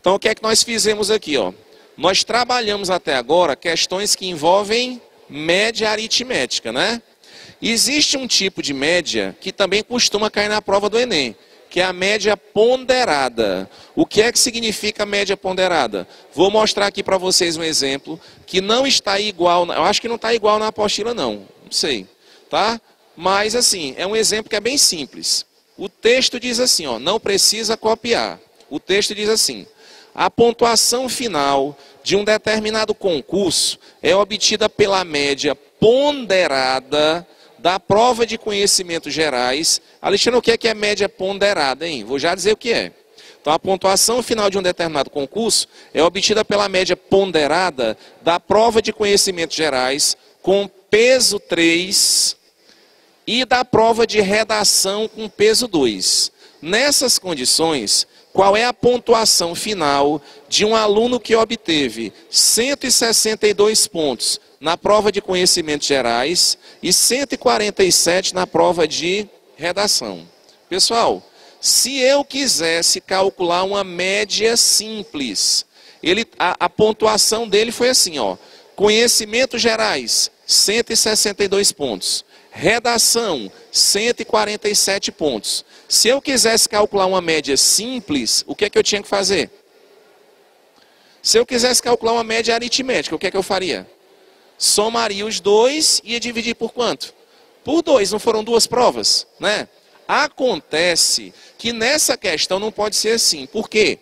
Então o que é que nós fizemos aqui, ó? Nós trabalhamos até agora questões que envolvem média aritmética, né? Existe um tipo de média que também costuma cair na prova do Enem, que é a média ponderada. O que é que significa média ponderada? Vou mostrar aqui para vocês um exemplo que não está igual, eu acho que não está igual na apostila não, não sei, tá? Mas assim, é um exemplo que é bem simples. O texto diz assim, ó, não precisa copiar. O texto diz assim: a pontuação final de um determinado concurso é obtida pela média ponderada da prova de conhecimentos gerais. Alexandre, o que é, que é média ponderada, hein? Vou já dizer o que é. Então, a pontuação final de um determinado concurso é obtida pela média ponderada da prova de conhecimentos gerais com peso 3 e da prova de redação com peso 2. Nessas condições, qual é a pontuação final de um aluno que obteve 162 pontos na prova de conhecimentos gerais e 147 na prova de redação. Pessoal, se eu quisesse calcular uma média simples, ele, a, a pontuação dele foi assim, ó. Conhecimentos gerais, 162 pontos. Redação, 147 pontos. Se eu quisesse calcular uma média simples, o que é que eu tinha que fazer? Se eu quisesse calcular uma média aritmética, o que é que eu faria? somaria os dois e ia dividir por quanto? Por dois, não foram duas provas, né? Acontece que nessa questão não pode ser assim. Por quê?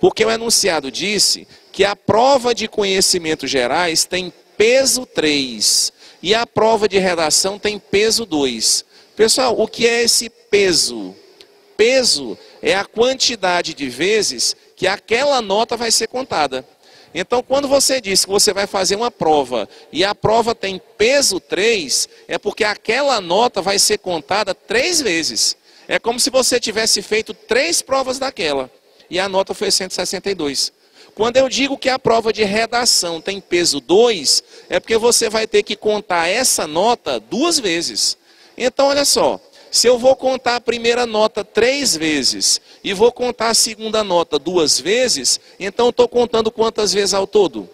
Porque o enunciado disse que a prova de conhecimentos gerais tem peso 3 e a prova de redação tem peso 2. Pessoal, o que é esse peso? Peso é a quantidade de vezes que aquela nota vai ser contada. Então, quando você diz que você vai fazer uma prova e a prova tem peso 3, é porque aquela nota vai ser contada três vezes. É como se você tivesse feito três provas daquela e a nota foi 162. Quando eu digo que a prova de redação tem peso 2, é porque você vai ter que contar essa nota duas vezes. Então, olha só, se eu vou contar a primeira nota três vezes e vou contar a segunda nota duas vezes, então estou contando quantas vezes ao todo?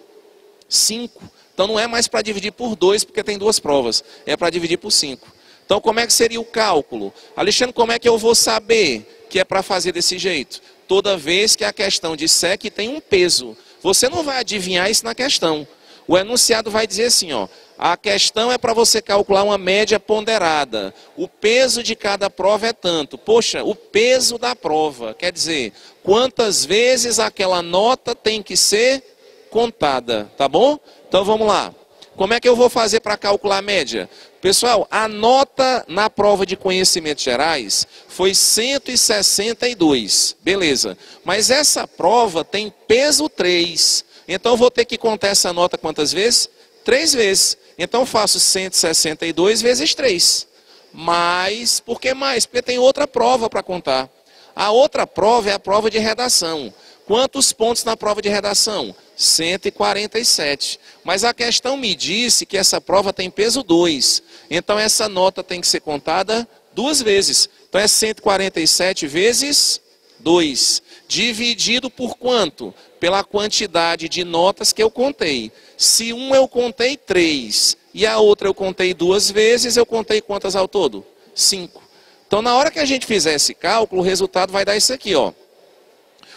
Cinco. Então não é mais para dividir por dois, porque tem duas provas. É para dividir por cinco. Então como é que seria o cálculo? Alexandre, como é que eu vou saber que é para fazer desse jeito? Toda vez que a questão disser que tem um peso. Você não vai adivinhar isso na questão. O enunciado vai dizer assim, ó, a questão é para você calcular uma média ponderada. O peso de cada prova é tanto. Poxa, o peso da prova, quer dizer, quantas vezes aquela nota tem que ser contada, tá bom? Então vamos lá. Como é que eu vou fazer para calcular a média? Pessoal, a nota na prova de conhecimentos gerais foi 162. Beleza. Mas essa prova tem peso 3. Então eu vou ter que contar essa nota quantas vezes? Três vezes. Então eu faço 162 vezes 3. Mais, por que mais? Porque tem outra prova para contar. A outra prova é a prova de redação. Quantos pontos na prova de redação? 147. Mas a questão me disse que essa prova tem peso 2. Então essa nota tem que ser contada duas vezes. Então é 147 vezes 2. Dividido por quanto? Pela quantidade de notas que eu contei. Se um eu contei três e a outra eu contei duas vezes, eu contei quantas ao todo? Cinco. Então, na hora que a gente fizer esse cálculo, o resultado vai dar isso aqui, ó.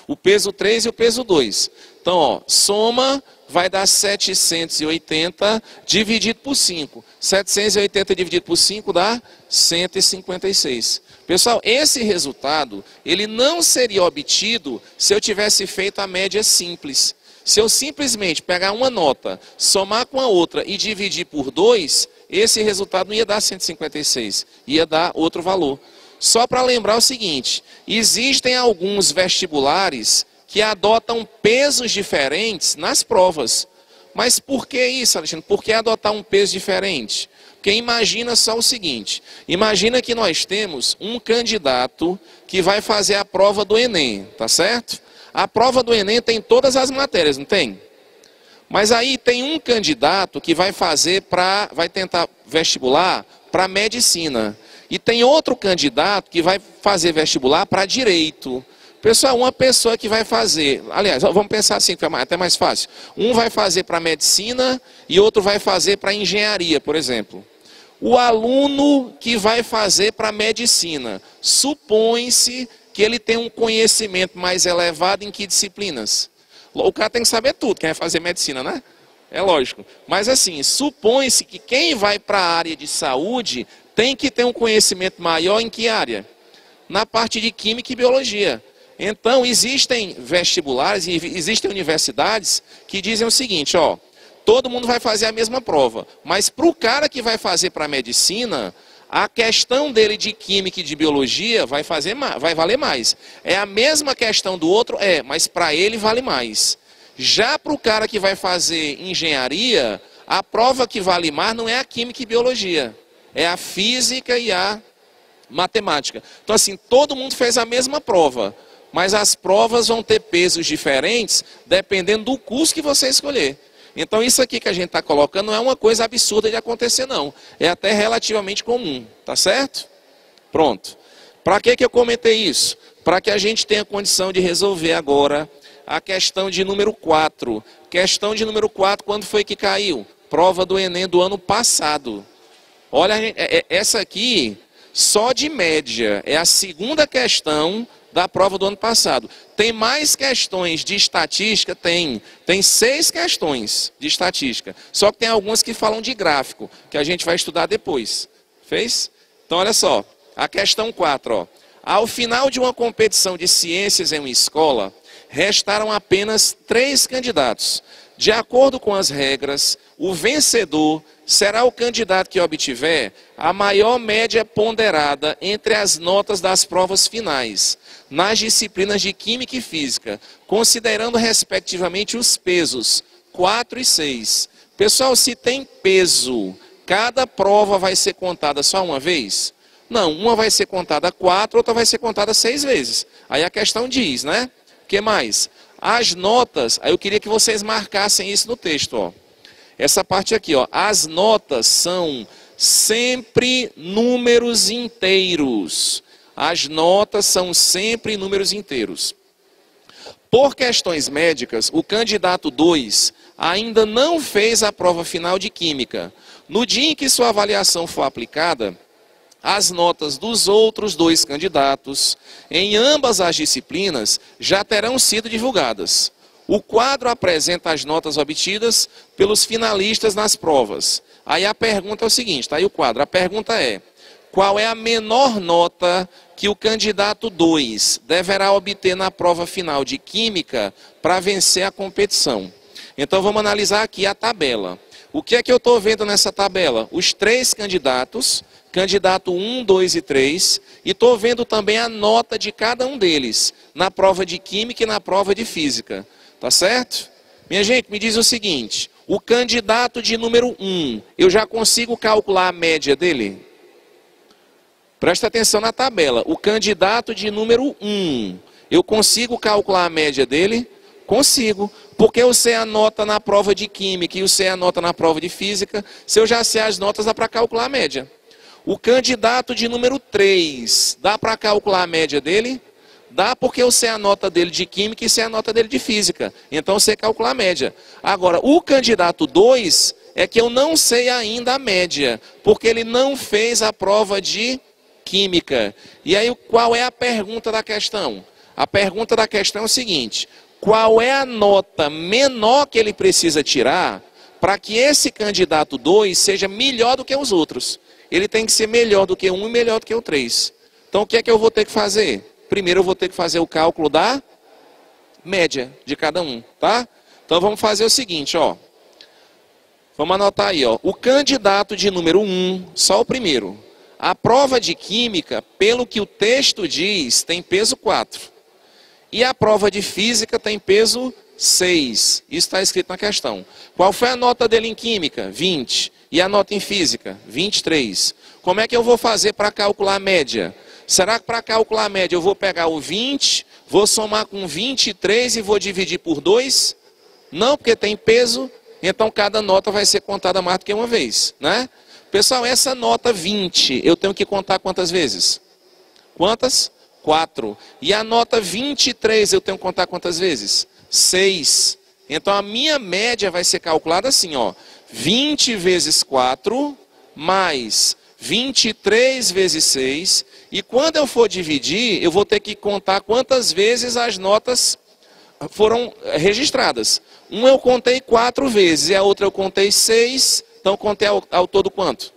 O peso 3 e o peso 2. Então, ó, soma vai dar 780 dividido por 5. 780 dividido por 5 dá 156. Pessoal, esse resultado, ele não seria obtido se eu tivesse feito a média simples. Se eu simplesmente pegar uma nota, somar com a outra e dividir por 2, esse resultado não ia dar 156, ia dar outro valor. Só para lembrar o seguinte: existem alguns vestibulares que adotam pesos diferentes nas provas. Mas por que isso, Alexandre? Por que adotar um peso diferente? Porque imagina só o seguinte: imagina que nós temos um candidato que vai fazer a prova do Enem, tá certo? A prova do Enem tem todas as matérias, não tem? Mas aí tem um candidato que vai fazer para, vai tentar vestibular para medicina. E tem outro candidato que vai fazer vestibular para direito. Pessoal, uma pessoa que vai fazer, aliás, vamos pensar assim, que é até mais fácil. Um vai fazer para medicina e outro vai fazer para engenharia, por exemplo. O aluno que vai fazer para medicina, supõe-se que ele tem um conhecimento mais elevado em que disciplinas? O cara tem que saber tudo, quem vai fazer medicina, né? É lógico. Mas assim, supõe-se que quem vai para a área de saúde tem que ter um conhecimento maior em que área? Na parte de química e biologia. Então, existem vestibulares e existem universidades que dizem o seguinte, ó, todo mundo vai fazer a mesma prova, mas para o cara que vai fazer para medicina, a questão dele de química e de biologia vai, fazer, vai valer mais. É a mesma questão do outro? É, mas para ele vale mais. Já para o cara que vai fazer engenharia, a prova que vale mais não é a química e biologia, é a física e a matemática. Então, assim, todo mundo fez a mesma prova mas as provas vão ter pesos diferentes dependendo do curso que você escolher. Então isso aqui que a gente está colocando não é uma coisa absurda de acontecer não, é até relativamente comum, tá certo? Pronto. Para que, que eu comentei isso? Para que a gente tenha condição de resolver agora a questão de número 4. Questão de número 4, quando foi que caiu? Prova do Enem do ano passado. Olha, é, é, essa aqui, só de média, é a segunda questão da prova do ano passado. Tem mais questões de estatística? Tem. Tem seis questões de estatística. Só que tem algumas que falam de gráfico, que a gente vai estudar depois. Fez? Então, olha só. A questão 4, ó. Ao final de uma competição de ciências em uma escola, restaram apenas três candidatos. De acordo com as regras, o vencedor será o candidato que obtiver a maior média ponderada entre as notas das provas finais, nas disciplinas de Química e Física, considerando respectivamente os pesos 4 e 6. Pessoal, se tem peso, cada prova vai ser contada só uma vez? Não, uma vai ser contada quatro, outra vai ser contada seis vezes. Aí a questão diz, né? O que mais? As notas, aí eu queria que vocês marcassem isso no texto, ó. Essa parte aqui, ó. As notas são sempre números inteiros as notas são sempre em números inteiros. Por questões médicas, o candidato 2 ainda não fez a prova final de química. No dia em que sua avaliação for aplicada, as notas dos outros dois candidatos, em ambas as disciplinas, já terão sido divulgadas. O quadro apresenta as notas obtidas pelos finalistas nas provas. Aí a pergunta é o seguinte, está aí o quadro. A pergunta é: qual é a menor nota que o candidato 2 deverá obter na prova final de Química para vencer a competição. Então vamos analisar aqui a tabela. O que é que eu estou vendo nessa tabela? Os três candidatos, candidato 1, 2 e 3, e estou vendo também a nota de cada um deles, na prova de Química e na prova de Física. Tá certo? Minha gente, me diz o seguinte: o candidato de número 1, eu já consigo calcular a média dele? Presta atenção na tabela. O candidato de número 1, eu consigo calcular a média dele? Consigo. Porque eu sei a nota na prova de química e eu sei a nota na prova de física. Se eu já sei as notas, dá para calcular a média. O candidato de número 3, dá para calcular a média dele? Dá porque eu sei a nota dele de química e sei a nota dele de física. Então eu sei calcular a média. Agora, o candidato 2 é que eu não sei ainda a média, porque ele não fez a prova de química. E aí, qual é a pergunta da questão? A pergunta da questão é o seguinte: qual é a nota menor que ele precisa tirar para que esse candidato 2 seja melhor do que os outros? Ele tem que ser melhor do que um e melhor do que o 3. Então, o que é que eu vou ter que fazer? Primeiro, eu vou ter que fazer o cálculo da média de cada um, tá? Então, vamos fazer o seguinte, ó. Vamos anotar aí, ó. O candidato de número 1, um, só o primeiro, a prova de química, pelo que o texto diz, tem peso 4. E a prova de física tem peso 6. Isso está escrito na questão. Qual foi a nota dele em química? 20. E a nota em física? 23. Como é que eu vou fazer para calcular a média? Será que para calcular a média eu vou pegar o 20, vou somar com 23 e vou dividir por 2? Não, porque tem peso, então cada nota vai ser contada mais do que uma vez, né? Pessoal, essa nota 20, eu tenho que contar quantas vezes? Quantas? 4. E a nota 23 eu tenho que contar quantas vezes? 6. Então a minha média vai ser calculada assim, ó. 20 vezes 4 mais 23 vezes 6. E quando eu for dividir, eu vou ter que contar quantas vezes as notas foram registradas. Um eu contei quatro vezes e a outra eu contei seis. Então contei ao, ao todo quanto?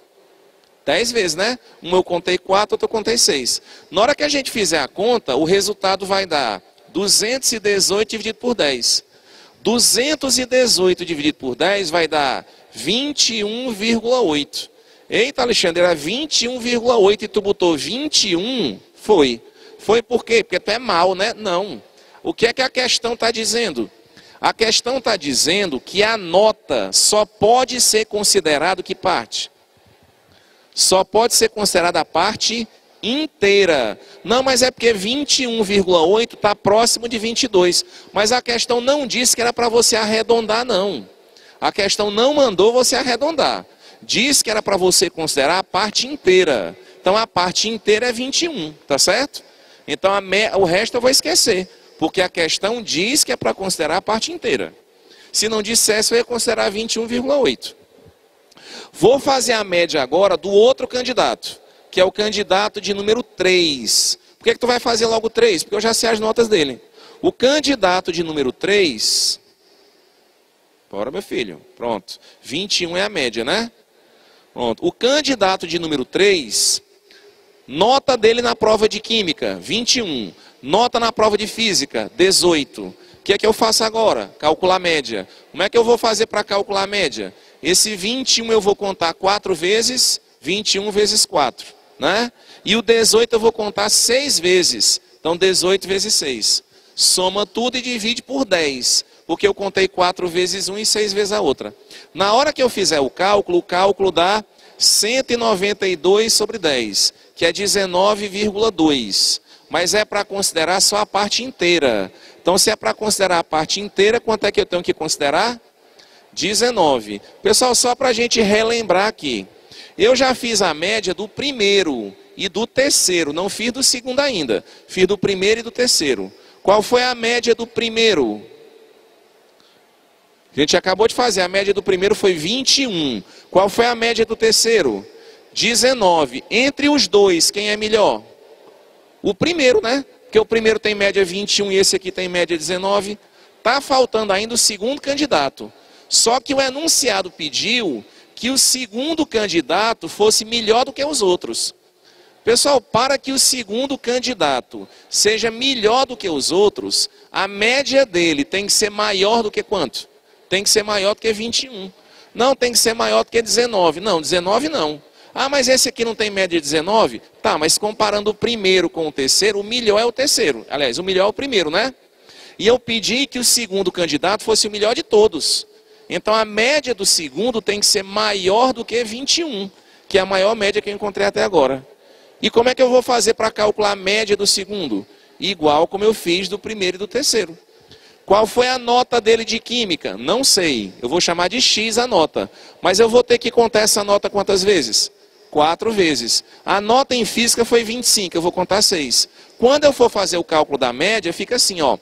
Dez vezes, né? Um eu contei quatro, outro eu contei seis. Na hora que a gente fizer a conta, o resultado vai dar 218 dividido por 10. 218 dividido por 10 vai dar 21,8. Eita, Alexandre, era 21,8 e tu botou 21? Foi. Foi por quê? Porque tu é mal, né? Não. O que é que a questão está dizendo? A questão está dizendo que a nota só pode ser considerado que parte? Só pode ser considerada a parte inteira. Não, mas é porque 21,8 está próximo de 22. Mas a questão não disse que era para você arredondar, não. A questão não mandou você arredondar. Diz que era para você considerar a parte inteira. Então a parte inteira é 21, tá certo? Então me... o resto eu vou esquecer. Porque a questão diz que é para considerar a parte inteira. Se não dissesse, eu ia considerar 21,8. Vou fazer a média agora do outro candidato, que é o candidato de número 3. Por que, que tu vai fazer logo 3? Porque eu já sei as notas dele. O candidato de número 3. Bora, meu filho. Pronto. 21 é a média, né? Pronto. O candidato de número 3, nota dele na prova de química, 21. Nota na prova de física, 18. O que é que eu faço agora? Calcular a média. Como é que eu vou fazer para calcular a média? Esse 21 eu vou contar 4 vezes, 21 vezes 4. Né? E o 18 eu vou contar 6 vezes. Então 18 vezes 6. Soma tudo e divide por 10. Porque eu contei 4 vezes 1 e 6 vezes a outra. Na hora que eu fizer o cálculo, o cálculo dá 192 sobre 10, que é 19,2 mas é para considerar só a parte inteira. Então, se é para considerar a parte inteira, quanto é que eu tenho que considerar? 19. Pessoal, só para a gente relembrar aqui. Eu já fiz a média do primeiro e do terceiro, não fiz do segundo ainda. Fiz do primeiro e do terceiro. Qual foi a média do primeiro? A gente acabou de fazer, a média do primeiro foi 21. Qual foi a média do terceiro? 19. Entre os dois, quem é melhor? O primeiro, né? Porque o primeiro tem média 21 e esse aqui tem média 19. Está faltando ainda o segundo candidato. Só que o enunciado pediu que o segundo candidato fosse melhor do que os outros. Pessoal, para que o segundo candidato seja melhor do que os outros, a média dele tem que ser maior do que quanto? Tem que ser maior do que 21. Não tem que ser maior do que 19. Não, 19 não. Ah, mas esse aqui não tem média de 19? Tá, mas comparando o primeiro com o terceiro, o melhor é o terceiro. Aliás, o melhor é o primeiro, né? E eu pedi que o segundo candidato fosse o melhor de todos. Então a média do segundo tem que ser maior do que 21, que é a maior média que eu encontrei até agora. E como é que eu vou fazer para calcular a média do segundo? Igual como eu fiz do primeiro e do terceiro. Qual foi a nota dele de química? Não sei. Eu vou chamar de X a nota. Mas eu vou ter que contar essa nota quantas vezes? quatro vezes. A nota em física foi 25, eu vou contar 6. Quando eu for fazer o cálculo da média, fica assim, ó.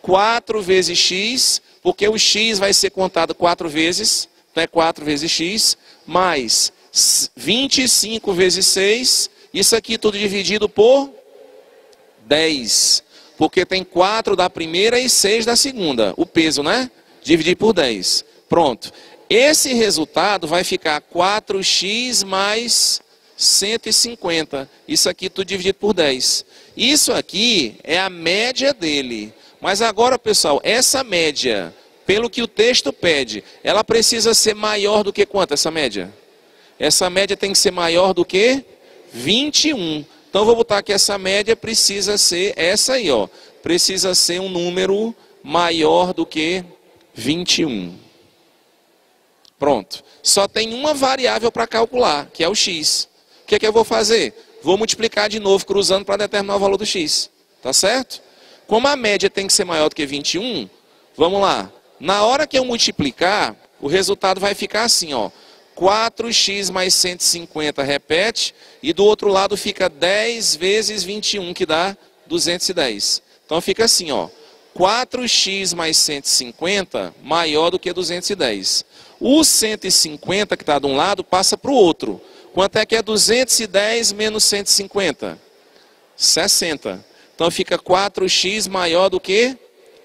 4 vezes x, porque o x vai ser contado 4 vezes, né? 4 vezes x, mais 25 vezes 6, isso aqui tudo dividido por 10. Porque tem 4 da primeira e 6 da segunda. O peso, né? Dividir por 10. Pronto. Esse resultado vai ficar 4x mais 150. Isso aqui tudo dividido por 10. Isso aqui é a média dele. Mas agora, pessoal, essa média, pelo que o texto pede, ela precisa ser maior do que quanto essa média? Essa média tem que ser maior do que 21. Então vou botar que essa média precisa ser essa aí, ó. Precisa ser um número maior do que 21. Pronto. Só tem uma variável para calcular, que é o x. O que, é que eu vou fazer? Vou multiplicar de novo, cruzando para determinar o valor do x. Tá certo? Como a média tem que ser maior do que 21, vamos lá. Na hora que eu multiplicar, o resultado vai ficar assim, ó. 4x mais 150 repete, e do outro lado fica 10 vezes 21, que dá 210. Então fica assim, ó. 4x mais 150 maior do que 210. O 150 que está de um lado passa para o outro. Quanto é que é 210 menos 150? 60. Então fica 4x maior do que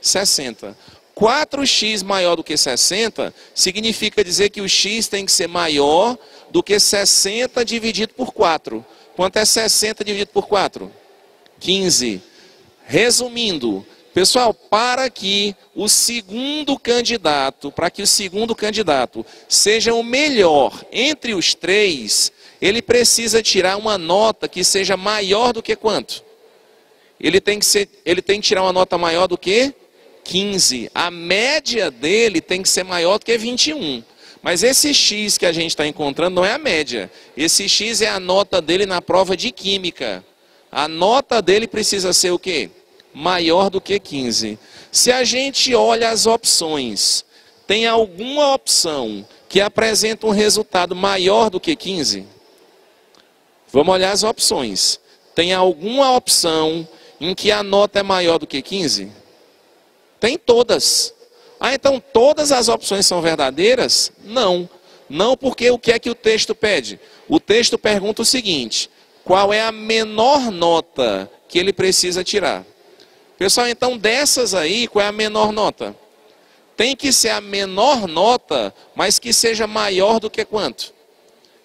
60. 4x maior do que 60 significa dizer que o x tem que ser maior do que 60 dividido por 4. Quanto é 60 dividido por 4? 15. Resumindo, pessoal, para que o segundo candidato, para que o segundo candidato seja o melhor entre os três, ele precisa tirar uma nota que seja maior do que quanto? Ele tem que, ser, ele tem que tirar uma nota maior do que 15. A média dele tem que ser maior do que 21. Mas esse X que a gente está encontrando não é a média. Esse X é a nota dele na prova de química. A nota dele precisa ser o quê? Maior do que 15. Se a gente olha as opções, tem alguma opção que apresenta um resultado maior do que 15? Vamos olhar as opções. Tem alguma opção em que a nota é maior do que 15? Tem todas. Ah, então todas as opções são verdadeiras? Não. Não, porque o que é que o texto pede? O texto pergunta o seguinte: qual é a menor nota que ele precisa tirar? Pessoal, então dessas aí, qual é a menor nota? Tem que ser a menor nota, mas que seja maior do que quanto?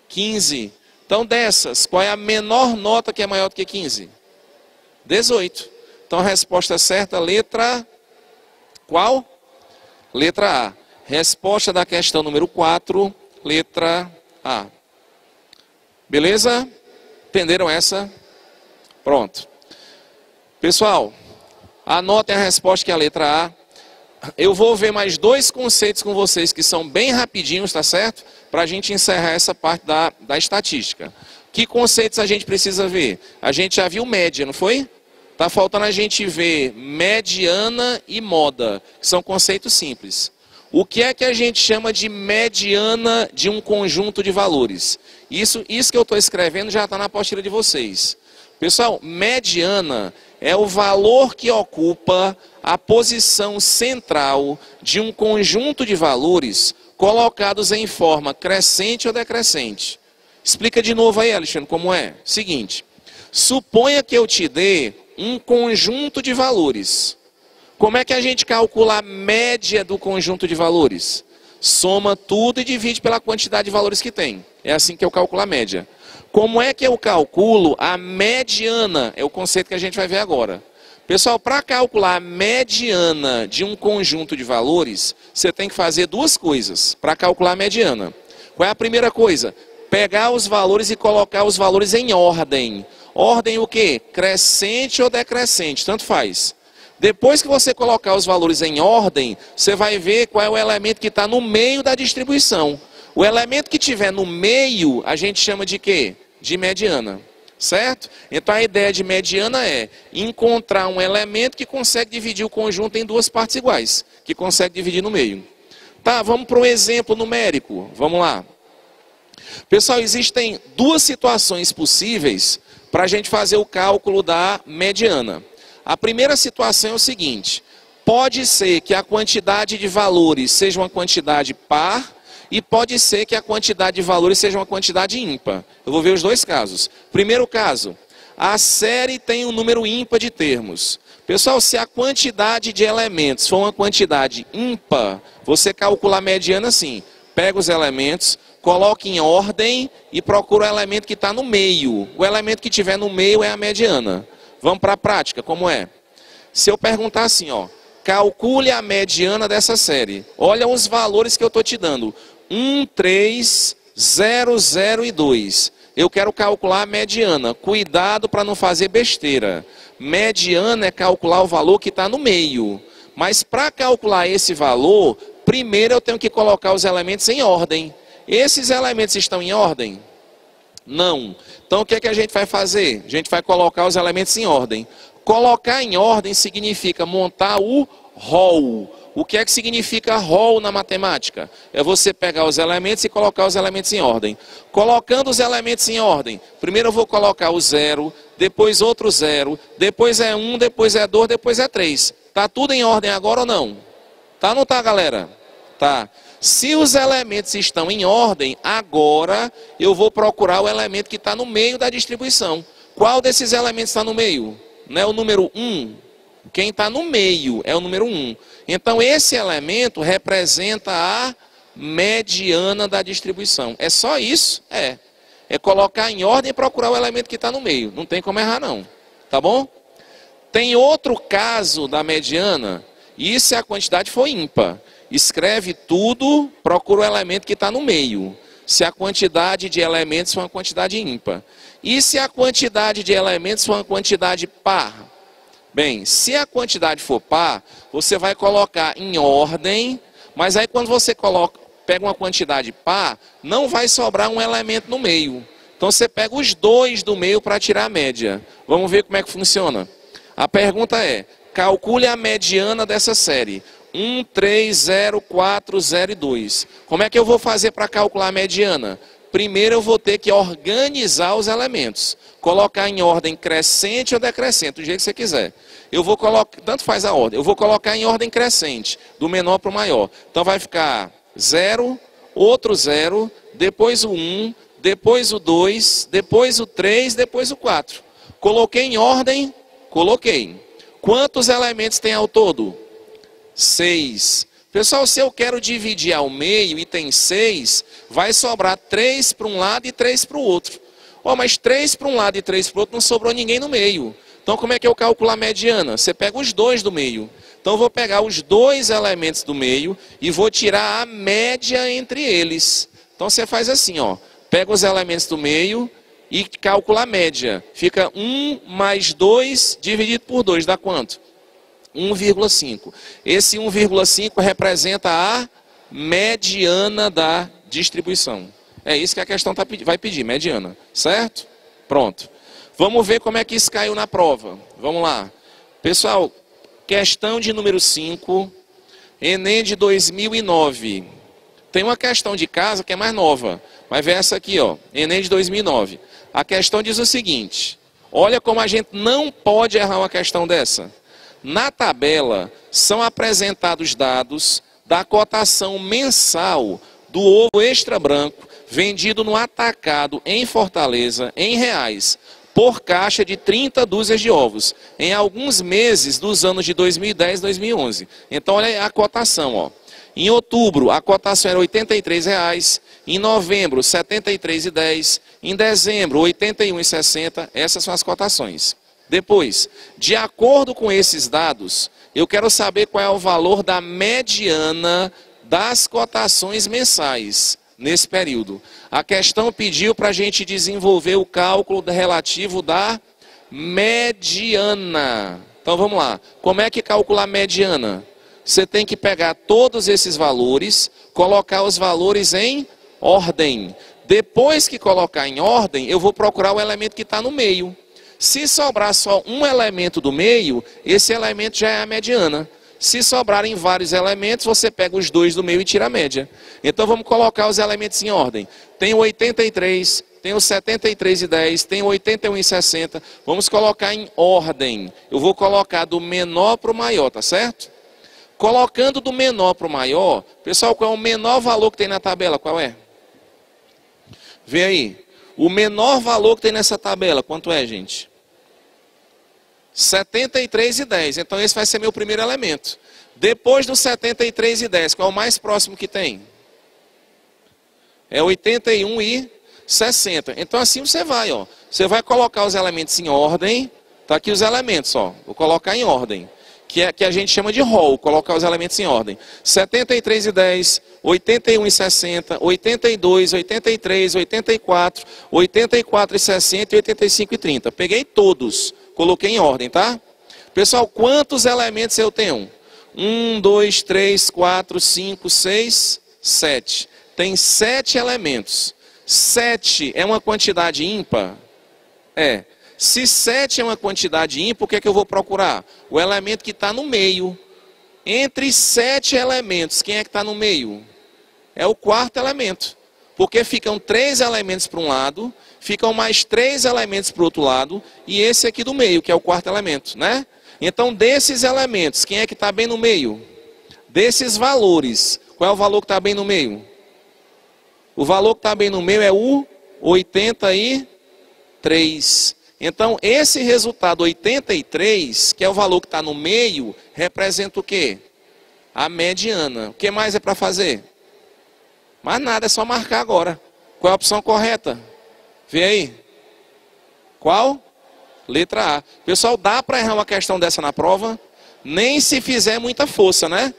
15. Então dessas, qual é a menor nota que é maior do que 15? 18. Então a resposta certa, letra qual? Letra A. Resposta da questão número 4, letra A. Beleza? Entenderam essa? Pronto. Pessoal, anotem a resposta que é a letra A. Eu vou ver mais dois conceitos com vocês que são bem rapidinhos, tá certo? Para a gente encerrar essa parte da, da estatística. Que conceitos a gente precisa ver? A gente já viu média, não foi? Está faltando a gente ver mediana e moda, que são conceitos simples. O que é que a gente chama de mediana de um conjunto de valores? Isso, isso que eu estou escrevendo já está na apostila de vocês. Pessoal, mediana é o valor que ocupa a posição central de um conjunto de valores colocados em forma crescente ou decrescente. Explica de novo aí, Alexandre, como é? Seguinte, suponha que eu te dê um conjunto de valores. Como é que a gente calcula a média do conjunto de valores? Soma tudo e divide pela quantidade de valores que tem. É assim que eu calculo a média. Como é que eu calculo a mediana? É o conceito que a gente vai ver agora. Pessoal, para calcular a mediana de um conjunto de valores, você tem que fazer duas coisas para calcular a mediana. Qual é a primeira coisa? Pegar os valores e colocar os valores em ordem. Ordem o que? Crescente ou decrescente, tanto faz. Depois que você colocar os valores em ordem, você vai ver qual é o elemento que está no meio da distribuição. O elemento que tiver no meio, a gente chama de quê? De mediana. Certo? Então a ideia de mediana é encontrar um elemento que consegue dividir o conjunto em duas partes iguais, que consegue dividir no meio. Tá, vamos para um exemplo numérico. Vamos lá. Pessoal, existem duas situações possíveis para a gente fazer o cálculo da mediana. A primeira situação é o seguinte: pode ser que a quantidade de valores seja uma quantidade par e pode ser que a quantidade de valores seja uma quantidade ímpar. Eu vou ver os dois casos. Primeiro caso, a série tem um número ímpar de termos. Pessoal, se a quantidade de elementos for uma quantidade ímpar, você calcula a mediana assim. Pega os elementos, coloque em ordem e procura o elemento que está no meio. O elemento que tiver no meio é a mediana. Vamos para a prática, como é? Se eu perguntar assim, ó, calcule a mediana dessa série. Olha os valores que eu estou te dando. 1, 3, 0, 0 e 2. Eu quero calcular a mediana. Cuidado para não fazer besteira. Mediana é calcular o valor que está no meio. Mas para calcular esse valor, primeiro eu tenho que colocar os elementos em ordem. Esses elementos estão em ordem? Não. Então o que é que a gente vai fazer? A gente vai colocar os elementos em ordem. Colocar em ordem significa montar o rol. O que é que significa rol na matemática? É você pegar os elementos e colocar os elementos em ordem. Colocando os elementos em ordem, primeiro eu vou colocar o zero, depois outro zero, depois é um, depois é dois, depois é três. Tá tudo em ordem agora ou não? Tá ou não tá, galera? Tá. Se os elementos estão em ordem, agora eu vou procurar o elemento que está no meio da distribuição. Qual desses elementos está no meio? Não é o número 1? Quem está no meio é o número 1. Então, esse elemento representa a mediana da distribuição. É só isso? É. É colocar em ordem e procurar o elemento que está no meio. Não tem como errar, não. Tá bom? Tem outro caso da mediana, e se a quantidade for ímpar. Escreve tudo, procura o elemento que está no meio. Se a quantidade de elementos for uma quantidade ímpar. E se a quantidade de elementos for uma quantidade par? Bem, se a quantidade for par, você vai colocar em ordem, mas aí quando você coloca, pega uma quantidade par, não vai sobrar um elemento no meio. Então você pega os dois do meio para tirar a média. Vamos ver como é que funciona. A pergunta é: calcule a mediana dessa série. 1, 3, 0, 4, 0 e 2. Como é que eu vou fazer para calcular a mediana? Primeiro eu vou ter que organizar os elementos. Colocar em ordem crescente ou decrescente, do jeito que você quiser. Eu vou colocar, tanto faz a ordem, eu vou colocar em ordem crescente, do menor para o maior. Então vai ficar 0, outro 0, depois o 1, um, depois o 2, depois o 3, depois o 4. Coloquei em ordem? Coloquei. Quantos elementos tem ao todo? 6. Pessoal, se eu quero dividir ao meio e tem 6, vai sobrar 3 para um lado e 3 para o outro. Oh, mas 3 para um lado e 3 para o outro não sobrou ninguém no meio. Então como é que eu calculo a mediana? Você pega os dois do meio. Então eu vou pegar os dois elementos do meio e vou tirar a média entre eles. Então você faz assim, ó. Pega os elementos do meio e calcula a média. Fica 1 mais 2 dividido por 2, dá quanto? 1,5. Esse 1,5 representa a mediana da distribuição. É isso que a questão tá, vai pedir, mediana. Certo? Pronto. Vamos ver como é que isso caiu na prova. Vamos lá. Pessoal, Questão de número 5, Enem de 2009. Tem uma questão de casa que é mais nova. Vai ver essa aqui, ó. Enem de 2009. A questão diz o seguinte: olha como a gente não pode errar uma questão dessa. Na tabela são apresentados dados da cotação mensal do ovo extra branco vendido no atacado em Fortaleza em reais por caixa de 30 dúzias de ovos, em alguns meses dos anos de 2010 e 2011. Então, olha a cotação, ó. Em outubro, a cotação era R$ 83,00, em novembro, R$ 73,10, em dezembro, R$ 81,60. Essas são as cotações. Depois, de acordo com esses dados, eu quero saber qual é o valor da mediana das cotações mensais nesse período. A questão pediu para a gente desenvolver o cálculo relativo da mediana. Então vamos lá. Como é que calcular a mediana? Você tem que pegar todos esses valores, colocar os valores em ordem. Depois que colocar em ordem, eu vou procurar o elemento que está no meio. Se sobrar só um elemento do meio, esse elemento já é a mediana. Se sobrarem vários elementos, você pega os dois do meio e tira a média. Então vamos colocar os elementos em ordem. Tem o 83, tem o 73 e 10, tem o 81 e 60. Vamos colocar em ordem. Eu vou colocar do menor para o maior, tá certo? Colocando do menor para o maior, pessoal, qual é o menor valor que tem na tabela? Qual é? Vê aí. O menor valor que tem nessa tabela, quanto é, gente? 73 e 10. Então esse vai ser meu primeiro elemento. Depois do 73 e 10, qual é o mais próximo que tem? É 81 e 60. Então assim você vai, ó. Você vai colocar os elementos em ordem. Tá aqui os elementos, ó. Vou colocar em ordem. Que, é, que a gente chama de rol, colocar os elementos em ordem. 73 e 10, 81 e 60, 82, 83, 84, 84 e 60 e 85 e 30. Peguei todos. Coloquei em ordem, tá? Pessoal, quantos elementos eu tenho? Um, dois, três, quatro, cinco, seis, sete. Tem sete elementos. Sete é uma quantidade ímpar? É. Se sete é uma quantidade ímpar, o que é que eu vou procurar? O elemento que está no meio. Entre sete elementos, quem é que está no meio? É o quarto elemento. Porque ficam três elementos para um lado, ficam mais três elementos para o outro lado, e esse aqui do meio, que é o quarto elemento, né? Então, desses elementos, quem é que está bem no meio? Desses valores, qual é o valor que está bem no meio? O valor que está bem no meio é o 83. Então, esse resultado 83, que é o valor que está no meio, representa o quê? A mediana. O que mais é para fazer? Mais nada, é só marcar agora. Qual é a opção correta? Vê aí. Qual? Letra A. Pessoal, dá para errar uma questão dessa na prova? Nem se fizer muita força, né?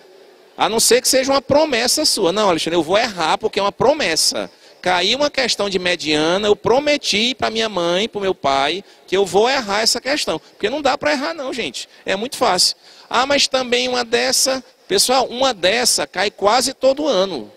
A não ser que seja uma promessa sua. Não, Alexandre, eu vou errar porque é uma promessa. Caiu uma questão de mediana, eu prometi para minha mãe, para o meu pai, que eu vou errar essa questão. Porque não dá para errar não, gente. É muito fácil. Ah, mas também uma dessa, pessoal, uma dessa cai quase todo ano.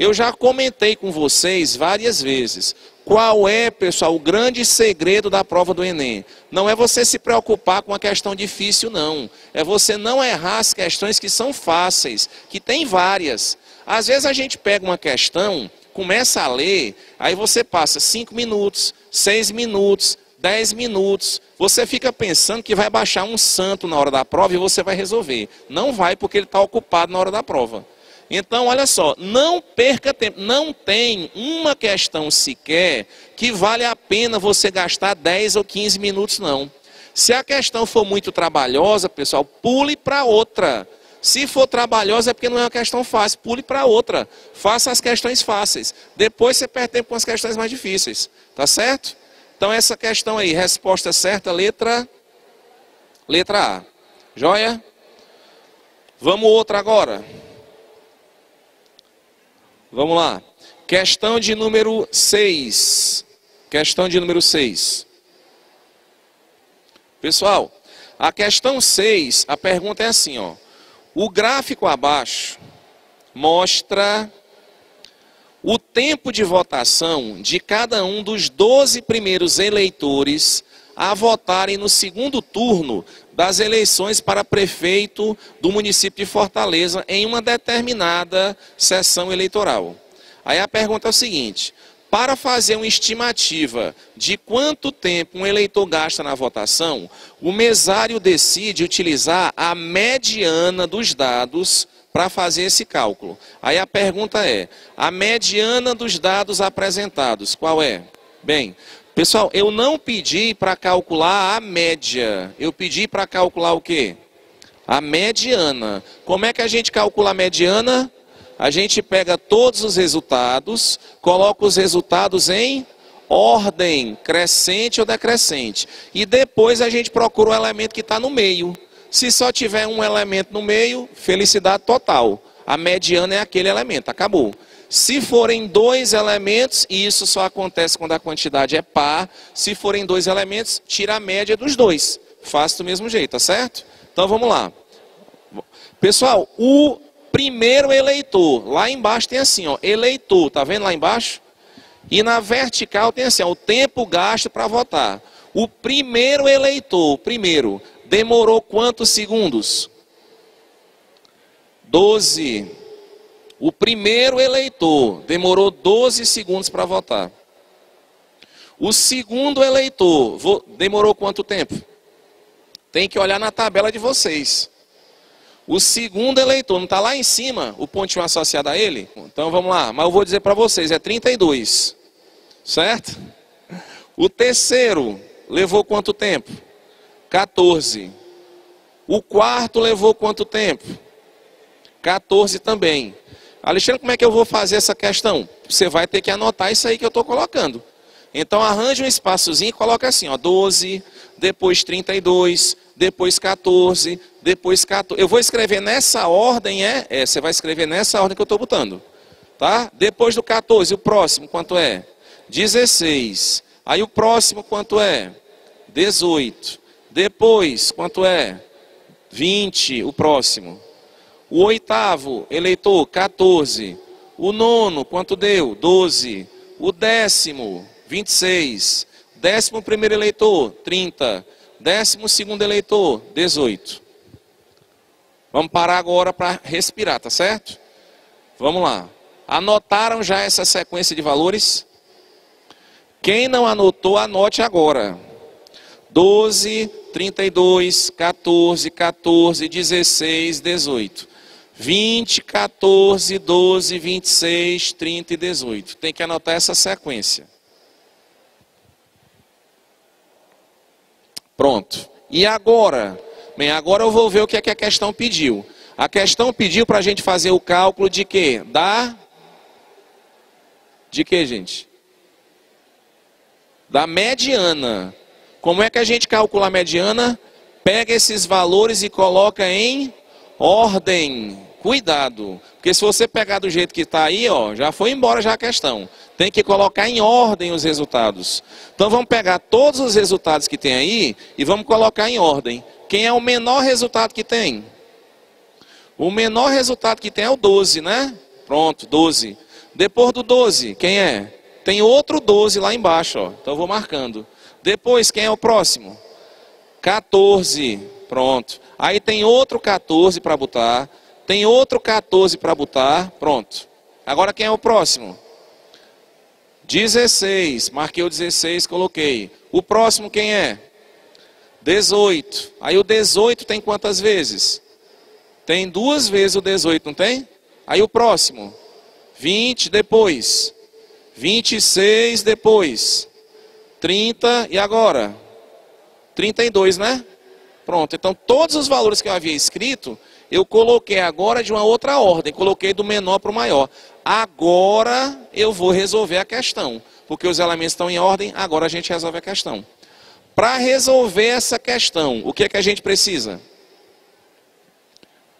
Eu já comentei com vocês várias vezes. Qual é, pessoal, o grande segredo da prova do Enem? Não é você se preocupar com uma questão difícil, não. É você não errar as questões que são fáceis, que tem várias. Às vezes a gente pega uma questão, começa a ler, aí você passa cinco minutos, seis minutos, dez minutos, você fica pensando que vai baixar um santo na hora da prova e você vai resolver. Não vai porque ele está ocupado na hora da prova. Então, olha só, não perca tempo, não tem uma questão sequer que vale a pena você gastar 10 ou 15 minutos, não. Se a questão for muito trabalhosa, pessoal, pule para outra. Se for trabalhosa é porque não é uma questão fácil, pule para outra. Faça as questões fáceis. Depois você perde tempo com as questões mais difíceis. Tá certo? Então essa questão aí, resposta certa, letra letra A. Joia? Vamos outra agora. Vamos lá. Questão de número 6. Questão de número 6. Pessoal, a questão 6, a pergunta é assim, ó. O gráfico abaixo mostra o tempo de votação de cada um dos 12 primeiros eleitores a votarem no segundo turno das eleições para prefeito do município de Fortaleza em uma determinada sessão eleitoral. Aí a pergunta é o seguinte: para fazer uma estimativa de quanto tempo um eleitor gasta na votação, o mesário decide utilizar a mediana dos dados para fazer esse cálculo. Aí a pergunta é: a mediana dos dados apresentados, qual é? Bem, Pessoal, eu não pedi para calcular a média. Eu pedi para calcular o quê? A mediana. Como é que a gente calcula a mediana? A gente pega todos os resultados, coloca os resultados em ordem crescente ou decrescente. E depois a gente procura o elemento que está no meio. Se só tiver um elemento no meio, felicidade total. A mediana é aquele elemento, acabou. Se forem dois elementos, e isso só acontece quando a quantidade é par, se forem dois elementos, tira a média dos dois. Faça do mesmo jeito, tá certo? Então vamos lá. Pessoal, o primeiro eleitor, lá embaixo tem assim, ó, eleitor, tá vendo lá embaixo? E na vertical tem assim, ó, o tempo gasto para votar. O primeiro eleitor, primeiro, demorou quantos segundos? Doze. O primeiro eleitor demorou 12 segundos para votar. O segundo eleitor demorou quanto tempo? Tem que olhar na tabela de vocês. O segundo eleitor, não está lá em cima o pontinho associado a ele? Então vamos lá, mas eu vou dizer para vocês, é 32. Certo? O terceiro levou quanto tempo? 14. O quarto levou quanto tempo? 14 também. Alexandre, como é que eu vou fazer essa questão? Você vai ter que anotar isso aí que eu estou colocando. Então arranje um espaçozinho e coloca assim, ó, 12, depois 32, depois 14, depois 14. Eu vou escrever nessa ordem, é? É, você vai escrever nessa ordem que eu estou botando. Tá? Depois do 14, o próximo quanto é? 16. Aí o próximo quanto é? 18. Depois, quanto é? 20, o próximo. O oitavo eleitor, 14. O nono, quanto deu? 12. O décimo, 26. Décimo primeiro eleitor, 30. Décimo segundo eleitor, 18. Vamos parar agora para respirar, tá certo? Vamos lá. Anotaram já essa sequência de valores? Quem não anotou, anote agora. 12, 32, 14, 14, 16, 18. 20, 14, 12, 26, 30 e 18. Tem que anotar essa sequência. Pronto. E agora? Bem, agora eu vou ver o que, é que a questão pediu. A questão pediu para a gente fazer o cálculo de quê? Da. De quê, gente? Da mediana. Como é que a gente calcula a mediana? Pega esses valores e coloca em ordem. Cuidado, porque se você pegar do jeito que está aí, ó, já foi embora já a questão. Tem que colocar em ordem os resultados. Então vamos pegar todos os resultados que tem aí e vamos colocar em ordem. Quem é o menor resultado que tem? O menor resultado que tem é o 12, né? Pronto, 12. Depois do 12, quem é? Tem outro 12 lá embaixo, ó. Então eu vou marcando. Depois, quem é o próximo? 14. Pronto. Aí tem outro 14 para botar. Tem outro 14 para botar. Pronto. Agora quem é o próximo? 16. Marquei o 16, coloquei. O próximo quem é? 18. Aí o 18 tem quantas vezes? Tem duas vezes o 18, não tem? Aí o próximo? 20 depois. 26 depois. 30 e agora? 32, né? Pronto. Então todos os valores que eu havia escrito, eu coloquei agora de uma outra ordem, coloquei do menor para o maior. Agora eu vou resolver a questão, porque os elementos estão em ordem, agora a gente resolve a questão. Para resolver essa questão, o que é que a gente precisa?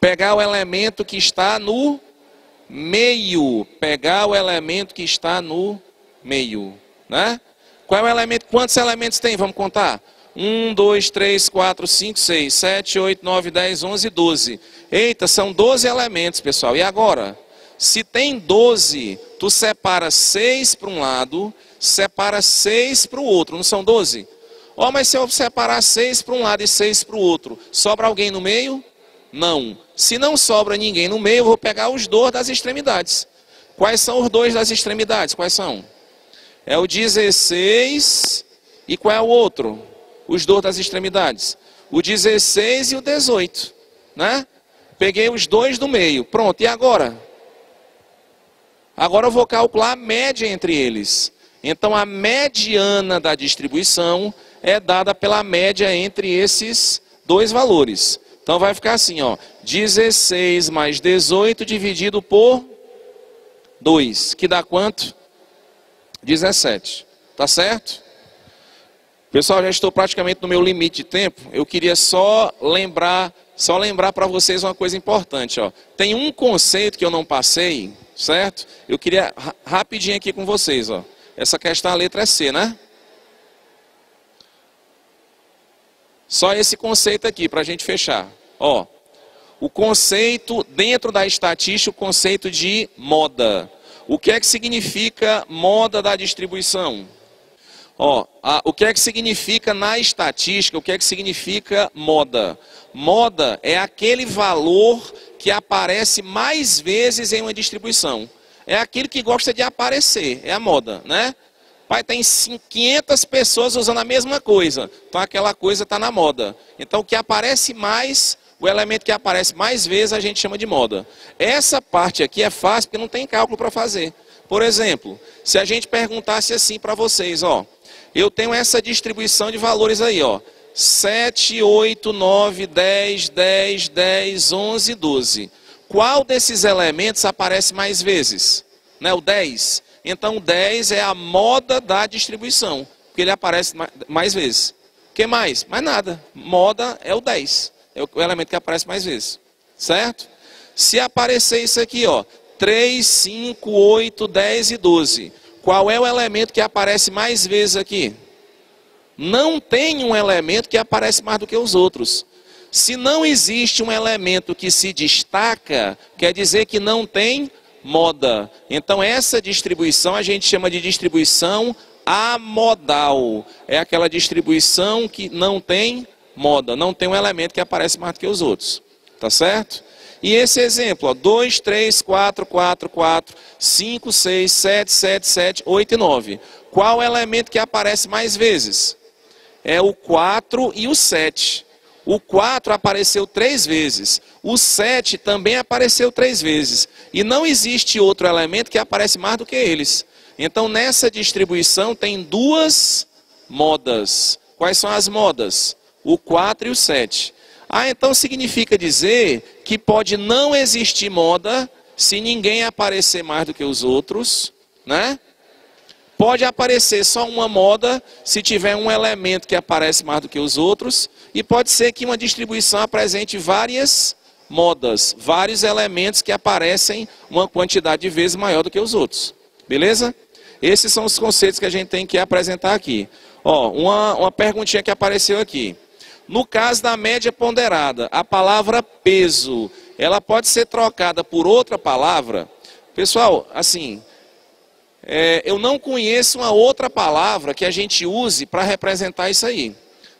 Pegar o elemento que está no meio, pegar o elemento que está no meio, né? Qual é o elemento? Quantos elementos tem? Vamos contar. 1, 2, 3, 4, 5, 6, 7, 8, 9, 10, 11, 12. Eita, são 12 elementos, pessoal. E agora? Se tem 12, tu separa 6 para um lado, separa 6 para o outro. Não são 12? Ó, oh, mas se eu separar 6 para um lado e 6 para o outro, sobra alguém no meio? Não. Se não sobra ninguém no meio, eu vou pegar os dois das extremidades. Quais são os dois das extremidades? Quais são? É o 16 e qual é o outro? Os dois das extremidades. O 16 e o 18, né? Peguei os dois do meio. Pronto, e agora? Agora eu vou calcular a média entre eles. Então a mediana da distribuição é dada pela média entre esses dois valores. Então vai ficar assim, ó, 16 mais 18 dividido por 2, que dá quanto? 17. Tá certo? Pessoal, já estou praticamente no meu limite de tempo. Eu queria só lembrar, só lembrar para vocês uma coisa importante, ó. Tem um conceito que eu não passei, certo? Eu queria rapidinho aqui com vocês, ó. Essa questão a letra é C, né? Só esse conceito aqui para a gente fechar. Ó, o conceito dentro da estatística, o conceito de moda. O que é que significa moda da distribuição? Ó, a, o que é que significa na estatística, o que é que significa moda? Moda é aquele valor que aparece mais vezes em uma distribuição. É aquilo que gosta de aparecer, é a moda, né? Pai, tem 500 pessoas usando a mesma coisa, então aquela coisa está na moda. Então o que aparece mais, o elemento que aparece mais vezes a gente chama de moda. Essa parte aqui é fácil porque não tem cálculo para fazer. Por exemplo, se a gente perguntasse assim para vocês, ó, eu tenho essa distribuição de valores aí, ó. 7, 8, 9, 10, 10, 10, 11, 12. Qual desses elementos aparece mais vezes? Né, o 10. Então, o 10 é a moda da distribuição, porque ele aparece mais vezes. O que mais? Mais nada. Moda é o 10. É o elemento que aparece mais vezes. Certo? Se aparecer isso aqui, ó, 3, 5, 8, 10 e 12. Qual é o elemento que aparece mais vezes aqui? Não tem um elemento que aparece mais do que os outros. Se não existe um elemento que se destaca, quer dizer que não tem moda. Então essa distribuição a gente chama de distribuição amodal. É aquela distribuição que não tem moda, não tem um elemento que aparece mais do que os outros. Tá certo? E esse exemplo, ó, 2, 3, 4, 4, 4, 5, 6, 7, 7, 7, 8 e 9. Qual elemento que aparece mais vezes? É o 4 e o 7. O 4 apareceu três vezes. O 7 também apareceu três vezes. E não existe outro elemento que aparece mais do que eles. Então, nessa distribuição tem duas modas. Quais são as modas? O 4 e o 7. Ah, então significa dizer que pode não existir moda se ninguém aparecer mais do que os outros, né? Pode aparecer só uma moda se tiver um elemento que aparece mais do que os outros, e pode ser que uma distribuição apresente várias modas, vários elementos que aparecem uma quantidade de vezes maior do que os outros. Beleza? Esses são os conceitos que a gente tem que apresentar aqui. Ó, uma, uma perguntinha que apareceu aqui. No caso da média ponderada, a palavra peso, ela pode ser trocada por outra palavra? Pessoal, assim, é, eu não conheço uma outra palavra que a gente use para representar isso aí.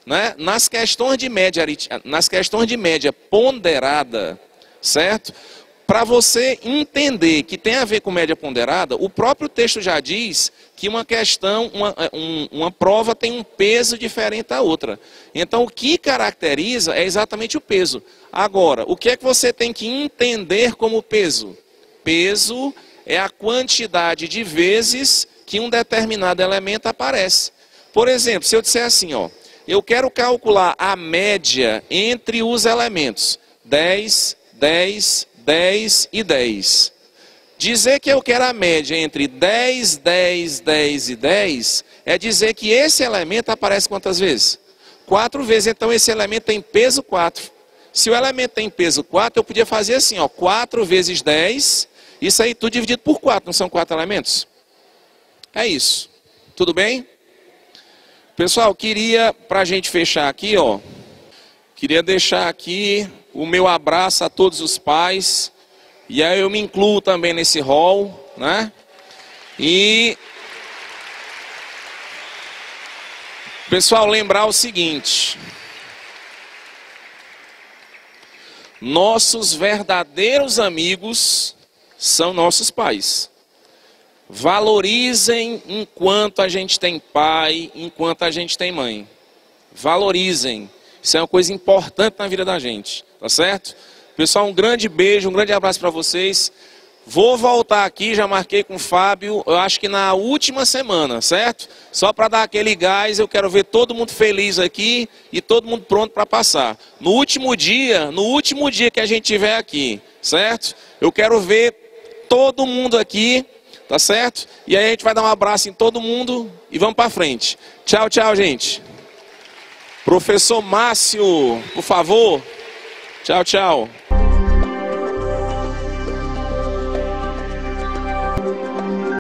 Né? Nas, questões de média, nas questões de média ponderada, certo? Para você entender que tem a ver com média ponderada, o próprio texto já diz que uma questão, uma, é, um, uma prova tem um peso diferente da outra. Então, o que caracteriza é exatamente o peso. Agora, o que é que você tem que entender como peso? Peso é a quantidade de vezes que um determinado elemento aparece. Por exemplo, se eu disser assim, ó, eu quero calcular a média entre os elementos 10, 10, 10 e 10. Dizer que eu quero a média entre 10, 10, 10 e 10 é dizer que esse elemento aparece quantas vezes? Quatro vezes. Então esse elemento tem peso 4. Se o elemento tem peso 4, eu podia fazer assim, ó, 4 vezes 10, isso aí tudo dividido por 4, não são quatro elementos? É isso. Tudo bem? Pessoal, queria, para a gente fechar aqui, ó, queria deixar aqui o meu abraço a todos os pais. E aí eu me incluo também nesse rol, né? E pessoal, lembrar o seguinte: nossos verdadeiros amigos são nossos pais. Valorizem enquanto a gente tem pai, enquanto a gente tem mãe. Valorizem. Isso é uma coisa importante na vida da gente. Tá certo? Pessoal, um grande beijo, um grande abraço para vocês. Vou voltar aqui, já marquei com o Fábio, eu acho que na última semana, certo? Só para dar aquele gás, eu quero ver todo mundo feliz aqui e todo mundo pronto para passar. No último dia, no último dia que a gente tiver aqui, certo? Eu quero ver todo mundo aqui, tá certo? E aí a gente vai dar um abraço em todo mundo e vamos para frente. Tchau, tchau, gente. Professor Márcio, por favor. Tchau, tchau.